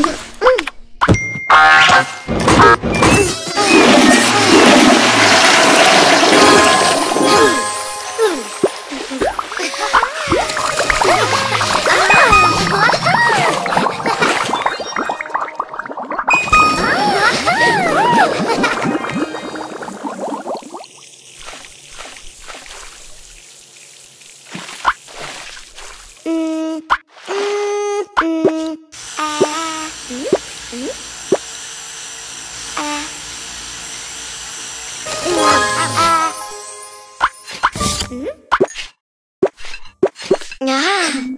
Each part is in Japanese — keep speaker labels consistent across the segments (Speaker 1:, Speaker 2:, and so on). Speaker 1: Thank you. 嗯，啊。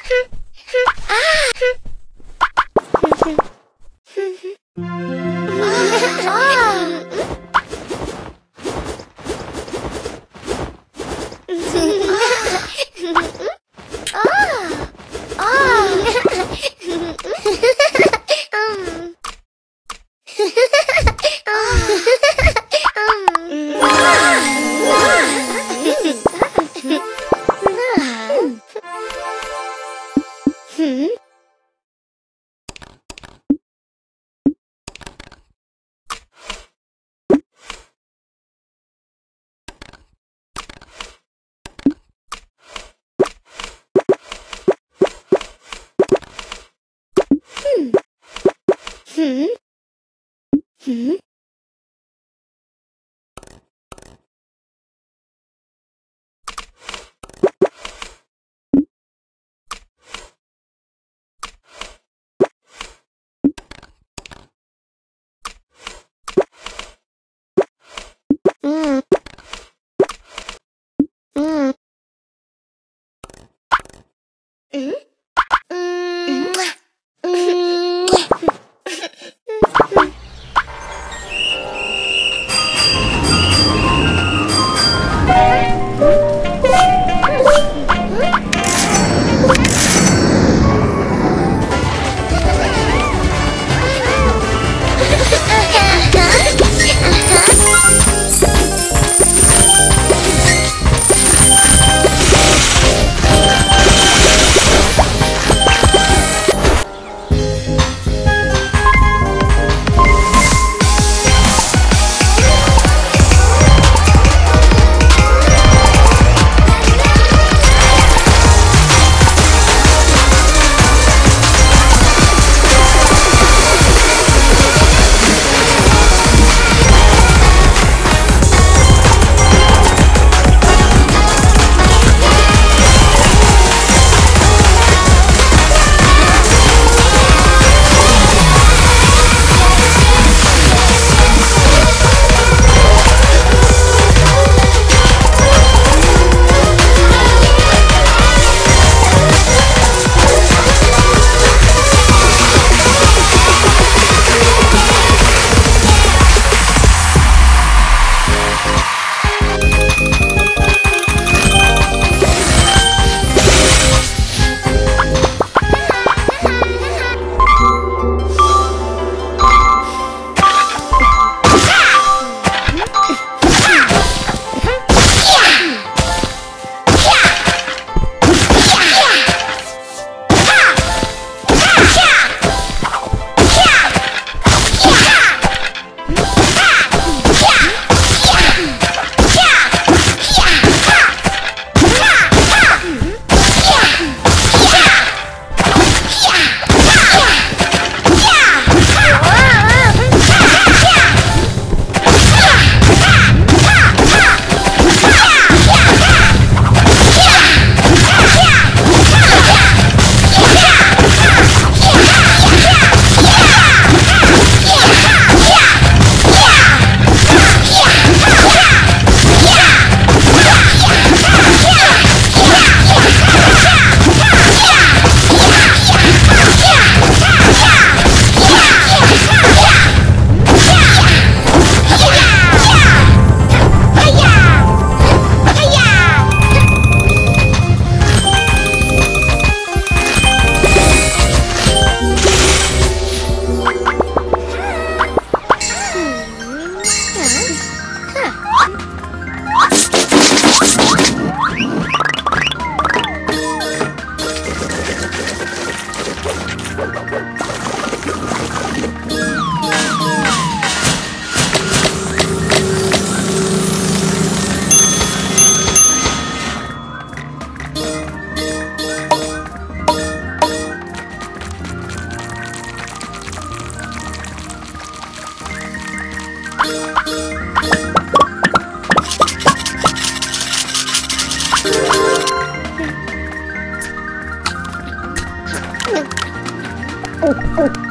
Speaker 2: ふぅふぅえ
Speaker 1: work.